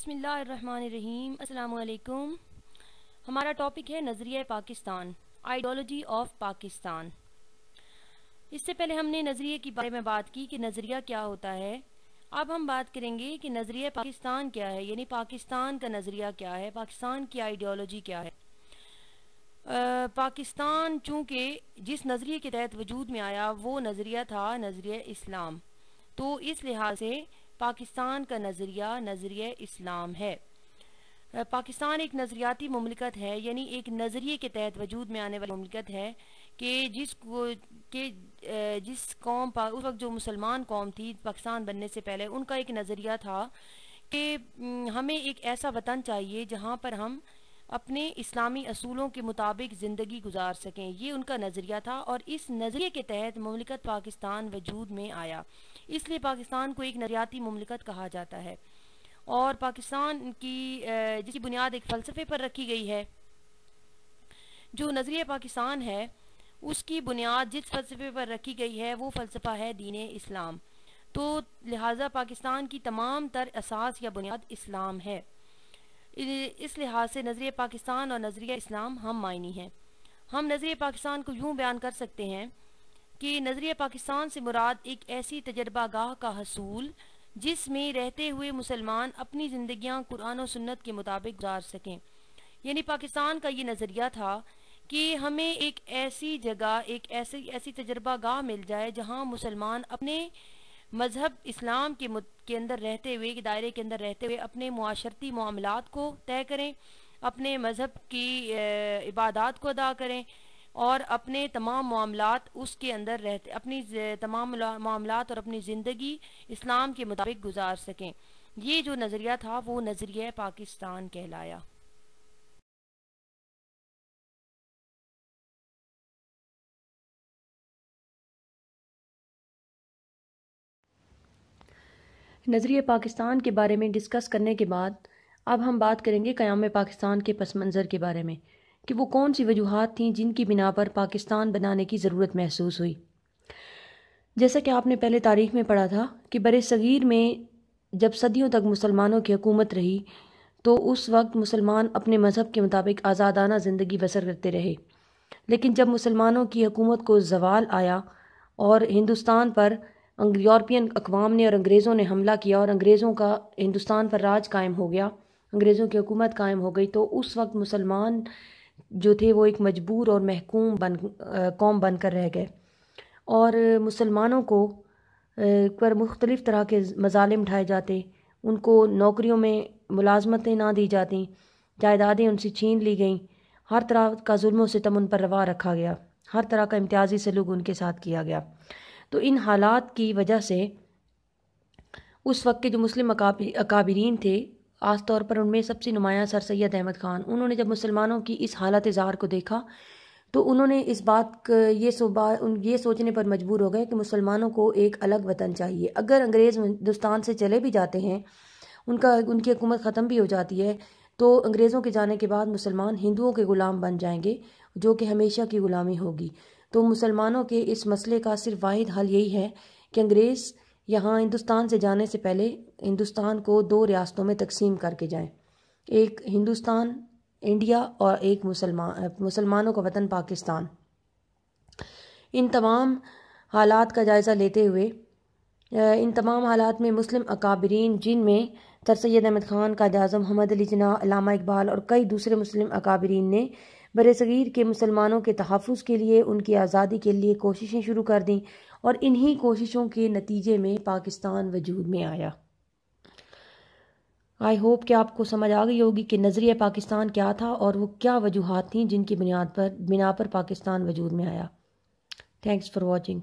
अस्सलाम वालेकुम हमारा टॉपिक है नज़रिया पाकिस्तान आइडियोलॉजी ऑफ़ पाकिस्तान। इससे पहले हमने नज़रिए के बारे में बात की कि नज़रिया क्या होता है। अब हम बात करेंगे कि नज़रिया पाकिस्तान क्या है यानी पाकिस्तान का नज़रिया क्या है पाकिस्तान की आइडियोलॉजी क्या है। आ, पाकिस्तान चूँकि जिस नज़रिए के तहत वजूद में आया वो नज़रिया था नज़रिया इस्लाम। तो इस लिहाज से पाकिस्तान का नज़रिया नज़रिया इस्लाम है। पाकिस्तान एक नज़रियाती ममलिकत है, यानी एक नज़रिए के तहत वजूद में आने वाली ममलिकत है कि जिस के जिस कौम पा, उस वक्त जो मुसलमान कौम थी पाकिस्तान बनने से पहले, उनका एक नज़रिया था कि, हमें एक ऐसा वतन चाहिए जहाँ पर हम अपने इस्लामी असूलों के मुताबिक ज़िंदगी गुजार सकें। ये उनका नज़रिया था और इस नज़रिए के तहत ममलिकत पाकिस्तान वजूद में आया। इसलिए पाकिस्तान को एक नरियाती ममलिकत कहा जाता है। और पाकिस्तान की जिसकी बुनियाद एक फ़लसफ़े पर रखी गई है, जो नज़रिया पाकिस्तान है, उसकी बुनियाद जिस फ़लसफ़े पर रखी गई है, वो फ़लसफ़ा है दीन इस्लाम। तो लिहाजा पाकिस्तान की तमाम तर असास या बुनियाद इस्लाम है। इस लिहाज से नज़रिए पाकिस्तान और नज़रिया इस्लाम हम मायनी हैं। हम नज़रिए पाकिस्तान को यूँ बयान कर सकते हैं कि नज़रिया पाकिस्तान से मुराद एक ऐसी तजर्बा गाह का हसूल जिसमें रहते हुए मुसलमान अपनी ज़िंदियाँ कुरान और सुन्नत के मुताबिक गुजार सकें। यानी पाकिस्तान का ये नज़रिया था कि हमें एक ऐसी जगह, एक ऐसी ऐसी तजर्बा गाह मिल जाए जहाँ मुसलमान अपने मज़हब इस्लाम के के अंदर रहते हुए, के दायरे के अंदर रहते हुए अपने मुआशरती मामलात को तय करें, अपने मज़हब की इबादत को अदा करें और अपने तमाम मामलात उसके अंदर रहते, अपनी तमाम मामलात और अपनी ज़िंदगी इस्लाम के मुताबिक गुजार सकें। ये जो नज़रिया था, वो नज़रिया पाकिस्तान कहलाया। नज़रिए पाकिस्तान के बारे में डिस्कस करने के बाद, अब हम बात करेंगे क़याम पाकिस्तान के पस मंज़र के बारे में, कि वो कौन सी वजूहत थी जिनकी बिना पर पाकिस्तान बनाने की ज़रूरत महसूस हुई। जैसा कि आपने पहले तारीख में पढ़ा था कि बर सग़ीर में जब सदियों तक मुसलमानों की हुकूमत रही तो उस वक्त मुसलमान अपने मज़हब के मुताबिक आज़ादाना ज़िंदगी बसर करते रहे। लेकिन जब मुसलमानों की हुकूमत को जवाल आया और हिंदुस्तान पर यूरोपियन अकवाम ने और अंग्रेज़ों ने हमला किया और अंग्रेज़ों का हिंदुस्तान पर राज कायम हो गया। अंग्रेज़ों की हुकूमत कायम हो गई। तो उस वक्त मुसलमान जो थे, वो एक मजबूर और महकूम बन कौम बन कर रह गए। और मुसलमानों को पर मुख्तलिफ़ तरह के मजालिम उठाए जाते। उनको नौकरियों में मुलाजमतें ना दी जाती। जायदादें उनसे छीन ली गईं। हर तरह का जुल्म सितम उन पर रवा रखा गया। हर तरह का इम्तियाजी सलूक उनके साथ किया गया। तो इन हालात की वजह से उस वक्त के जो मुस्लिम अकाबरीन थे, आस तौर पर उनमें सबसे नुमाया सर सैद अहमद ख़ान, उन्होंने जब मुसलमानों की इस हालत इजहार को देखा तो उन्होंने इस बात ये सो ये सोचने पर मजबूर हो गए कि मुसलमानों को एक अलग वतन चाहिए। अगर अंग्रेज़ हिंदुस्तान से चले भी जाते हैं, उनका, उनकी हुकूमत ख़त्म भी हो जाती है तो अंग्रेज़ों के जाने के बाद मुसलमान हिंदुओं के ग़ुलाम बन जाएँगे। जो कि हमेशा की ग़ुलामी होगी। तो मुसलमानों के इस मसले का सिर्फ़ वाद हल यही है कि अंग्रेज़ यहाँ हिंदुस्तान से जाने से पहले हिंदुस्तान को दो रियासतों में तकसीम करके जाएँ। एक हिंदुस्तान, इंडिया और एक मुसलमान मुसलमानों का वतन पाकिस्तान। इन तमाम हालात का जायज़ा लेते हुए इन तमाम हालात में मुस्लिम अकाबरीन, जिनमें सर सैद अहमद ख़ान का आज़म मोहम्मद अली जना इकबाल और कई दूसरे मुस्लिम अकाबरीन ने बर सग़ीर के मुसलमानों के तहफ़ के लिए, उनकी आज़ादी के लिए कोशिशें शुरू कर दीं और इन्हीं कोशिशों के नतीजे में पाकिस्तान वजूद में आया। आई होप कि आपको समझ आ गई होगी कि नज़रिया पाकिस्तान क्या था और वो क्या वजूहत थी जिनकी बुनियाद पर, बिना पर पाकिस्तान वजूद में आया। Thanks for watching